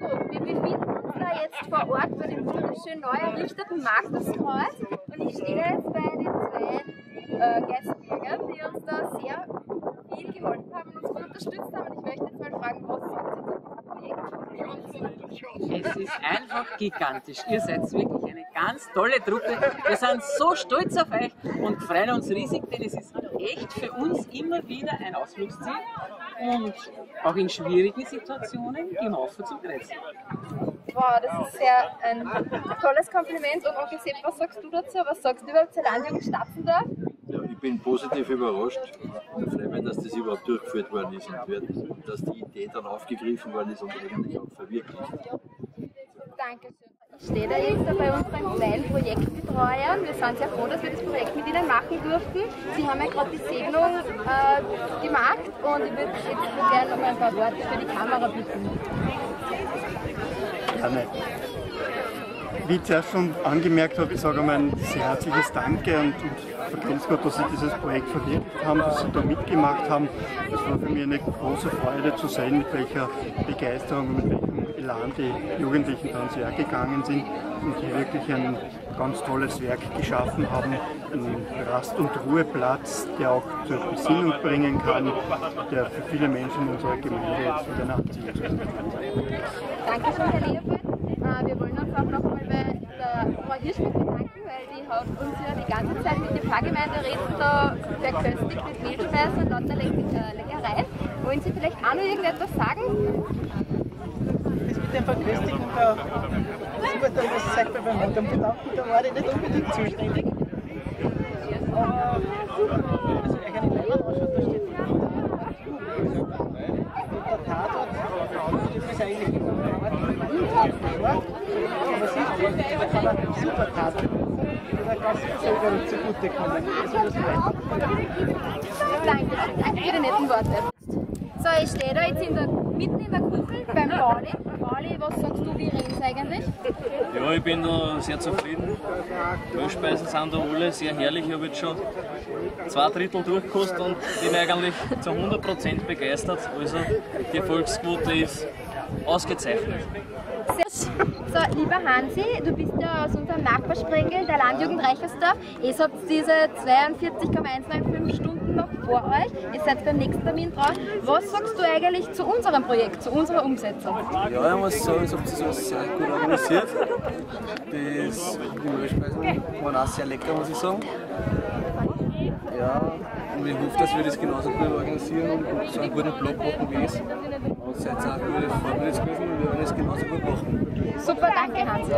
Wir befinden uns da jetzt vor Ort bei dem wunderschön neu errichteten Markuskreuz und ich stehe jetzt bei den zwei äh, Geistbürgern, die uns da sehr viel geholfen haben und uns gut unterstützt haben. Und ich möchte jetzt mal fragen, was sagt ihr zu diesem Projekt? Es ist einfach gigantisch. Ihr seid wirklich eine ganz tolle Truppe. Wir sind so stolz auf euch und freuen uns riesig, denn es ist echt für uns immer wieder ein Ausflugsziel und auch in schwierigen Situationen hinauf zum Kreuz. Wow, das ist sehr ein tolles Kompliment. Und Onkel Sepp, was sagst du dazu? Was sagst du überhaupt zur Landjugend Stapfendorf? Bin positiv überrascht und freue mich, dass das überhaupt durchgeführt worden ist und wird, dass die Idee dann aufgegriffen worden ist und eigentlich auch verwirklicht. Dankeschön. Ich stehe da jetzt bei unseren kleinen Projektbetreuern. Wir sind sehr froh, dass wir das Projekt mit Ihnen machen durften. Sie haben ja gerade die Segnung äh, gemacht und ich würde jetzt gerne noch mal ein paar Worte für die Kamera bitten. Gerne. Wie ich zuerst schon angemerkt habe, ich sage einmal ein sehr herzliches Danke und, und vergelt's Gott, dass Sie dieses Projekt verwirklicht haben, dass Sie da mitgemacht haben. Es war für mich eine große Freude zu sehen, mit welcher Begeisterung und mit welchem Elan die Jugendlichen da ins Werk gegangen sind und hier wirklich ein ganz tolles Werk geschaffen haben. Einen Rast- und Ruheplatz, der auch zur Besinnung bringen kann, der für viele Menschen in unserer Gemeinde jetzt wieder nach Ziel Dankeschön, Herr Leopold. Äh, wir wollen uns auch noch mal bei der Frau Hirschbeck bedanken, weil die hat uns ja die ganze Zeit mit den Pfarrgemeinderäten da verköstigt mit Mehlspeisen und lauter äh, Leckereien. Wollen Sie vielleicht auch noch irgendetwas sagen? das mit dem Verköstigen da, das ist dann, was sagt man beim Modem bedanken, da war ich nicht unbedingt zuständig. Aber, also euch eine Leberausschuss, da steht der Tatort, das ist eigentlich immer Ort, aber siehst du, da kann man super Tatort. Da kann es. Also das freut Danke, die netten Worte. So, ich stehe da jetzt in der, mitten in der Kuchel beim Pauli. Pauli, was sagst du, wie reden eigentlich? Ja, ich bin da sehr zufrieden. Ölspeisen sind da alle sehr herrlich. Ich habe jetzt schon zwei Drittel durchgekostet und bin eigentlich zu 100% begeistert. Also die Erfolgsquote ist ausgezeichnet. So, lieber Hansi, du bist ja aus unserem Nachbarsprengel der Landjugend Reichersdorf. Ihr habt diese 42,195 Stunden noch vor euch. Ihr seid beim nächsten Termin dran. Was sagst du eigentlich zu unserem Projekt, zu unserer Umsetzung? Ja, ich muss sagen, es habt das sehr gut organisiert. Das, die Mehlspeisen waren auch sehr lecker, muss ich sagen. Ja, und ich hoffe, dass wir das genauso gut organisieren und so einen guten Blog machen wie es. Und seid auch gute Vorbereitungsgruppen und wir werden es genauso gut machen. Super, danke Hansi.